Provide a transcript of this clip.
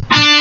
Peace.